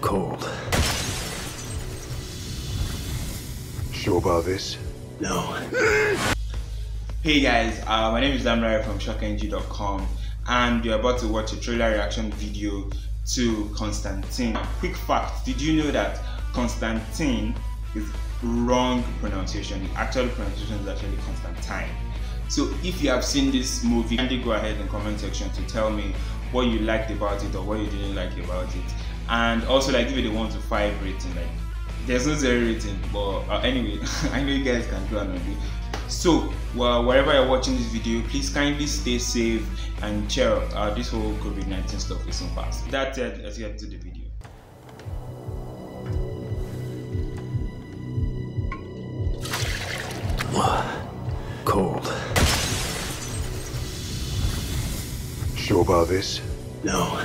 Cold. Sure about this? No. Hey guys, uh, my name is Damrari from ShockNG.com and you're about to watch a trailer reaction video to Constantine. Quick fact, did you know that Constantine is wrong pronunciation? The actual pronunciation is actually Constantine. So if you have seen this movie, kindly go ahead in comment section to tell me what you liked about it or what you didn't like about it. And also like give it a 1 to 5 rating. Like there's no zero rating, but uh, anyway, I know you guys can do another. So, well, wherever you're watching this video, please kindly stay safe and cheer up. Uh, this whole COVID-19 stuff is so fast. That's it. Let's get to the video. Sure about this? No.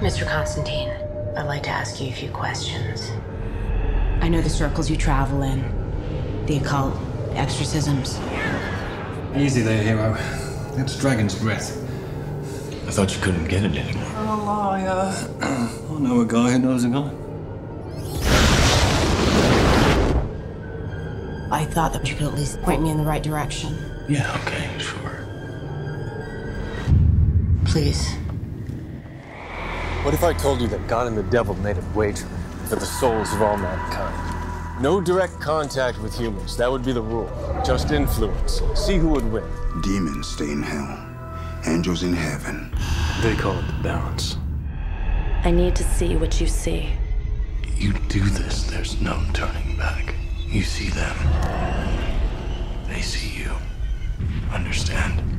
Mr. Constantine, I'd like to ask you a few questions. I know the circles you travel in the occult, exorcisms. Easy there, hero. That's dragon's breath. I thought you couldn't get it anymore. A liar. Oh, I know a guy who knows a guy. Thought that you could at least point me in the right direction. Yeah, okay, sure. Please. What if I told you that God and the devil made a wager for the souls of all mankind? No direct contact with humans, that would be the rule. Just influence. See who would win. Demons stay in hell, angels in heaven. They call it the balance. I need to see what you see. You do this, there's no turning back. You see them. They see you. Understand?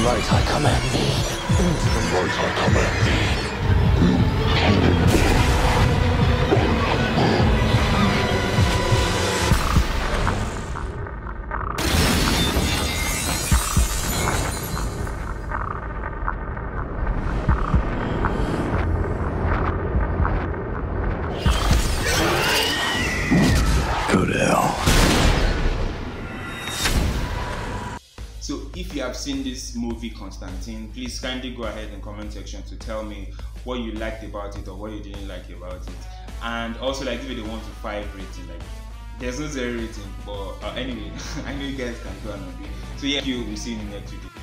The light I command thee. Into the light I command thee. You have seen this movie Constantine, please kindly go ahead in comment section to tell me what you liked about it or what you didn't like about it. And also like give it a 1 to 5 rating. Like there's no zero rating, but uh, anyway, I know you guys can do another. So yeah, you will see you in the next video.